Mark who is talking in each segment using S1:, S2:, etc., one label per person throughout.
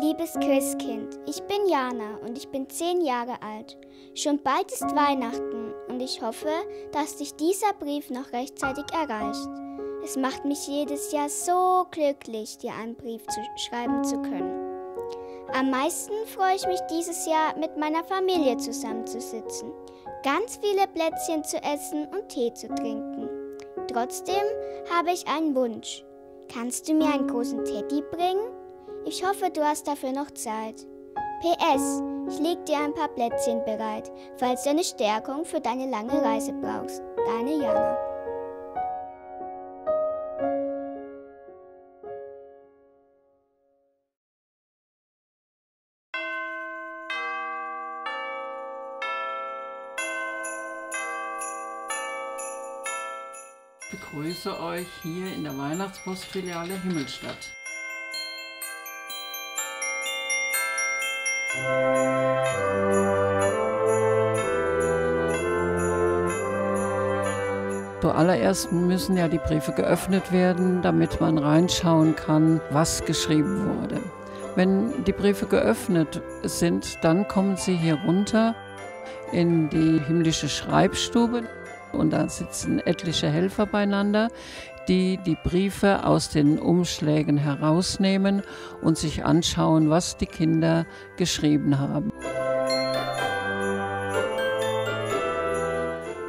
S1: Liebes Christkind, ich bin Jana und ich bin zehn Jahre alt. Schon bald ist Weihnachten und ich hoffe, dass dich dieser Brief noch rechtzeitig erreicht. Es macht mich jedes Jahr so glücklich, dir einen Brief zu schreiben zu können. Am meisten freue ich mich dieses Jahr, mit meiner Familie zusammenzusitzen, ganz viele Plätzchen zu essen und Tee zu trinken. Trotzdem habe ich einen Wunsch. Kannst du mir einen großen Teddy bringen? Ich hoffe, du hast dafür noch Zeit. PS, ich leg dir ein paar Plätzchen bereit, falls du eine Stärkung für deine lange Reise brauchst. Deine Jana.
S2: Ich begrüße euch hier in der Weihnachtspostfiliale Himmelstadt. Zuallererst müssen ja die Briefe geöffnet werden, damit man reinschauen kann, was geschrieben wurde. Wenn die Briefe geöffnet sind, dann kommen sie hier runter in die himmlische Schreibstube und da sitzen etliche Helfer beieinander, die die Briefe aus den Umschlägen herausnehmen und sich anschauen, was die Kinder geschrieben haben.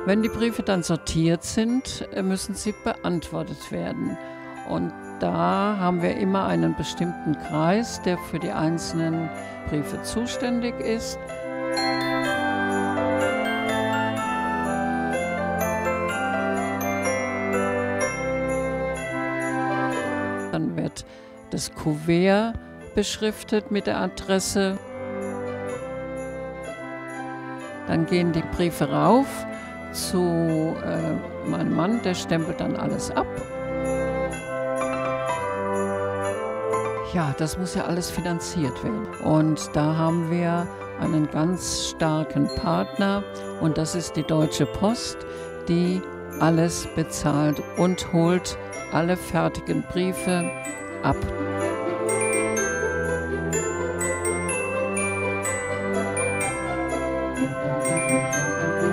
S2: Wenn die Briefe dann sortiert sind, müssen sie beantwortet werden. Und da haben wir immer einen bestimmten Kreis, der für die einzelnen Briefe zuständig ist. Das Kuvert beschriftet mit der Adresse. Dann gehen die Briefe rauf zu äh, meinem Mann, der stempelt dann alles ab. Ja, das muss ja alles finanziert werden. Und da haben wir einen ganz starken Partner und das ist die Deutsche Post, die alles bezahlt und holt alle fertigen Briefe ab. Musik